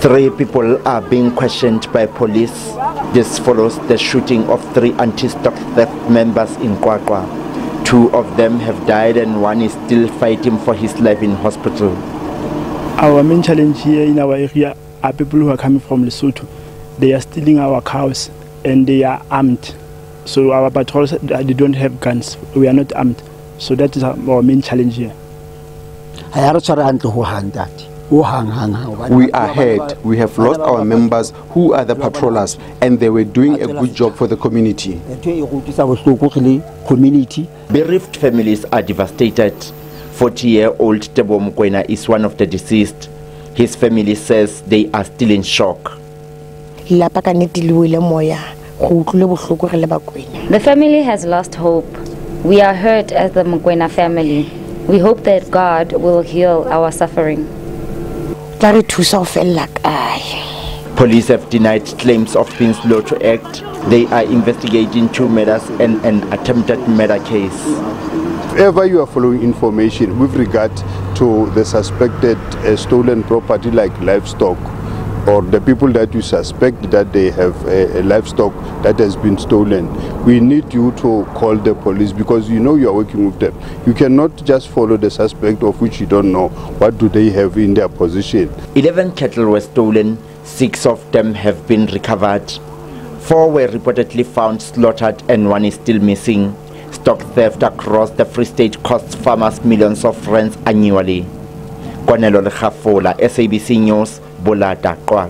Three people are being questioned by police. This follows the shooting of three anti-stock theft members in Qwaqwa. Two of them have died and one is still fighting for his life in hospital. Our main challenge here in our area are people who are coming from Lesotho. They are stealing our cows and they are armed. So our patrols, uh, they don't have guns. We are not armed. So that is our main challenge here. We are hurt. We have lost our members who are the patrollers and they were doing a good job for the community. Bereaved families are devastated. 40-year-old Tebo Mkwena is one of the deceased. His family says they are still in shock. The family has lost hope. We are hurt as the Mkwena family. We hope that God will heal our suffering. Police have denied claims of being slow to act. They are investigating two murders and an attempted murder case. If ever you are following information with regard to the suspected uh, stolen property like livestock, or the people that you suspect that they have a, a, livestock that has been stolen, we need you to call the police because you know you are working with them. You cannot just follow the suspect of which you don't know what do they have in their possession. 11 cattle were stolen, six of them have been recovered. Four were reportedly found slaughtered and one is still missing. Stock theft across the Free State costs farmers millions of rands annually. Kwanelo le Legafola, SABC News, Bolata, Kwa.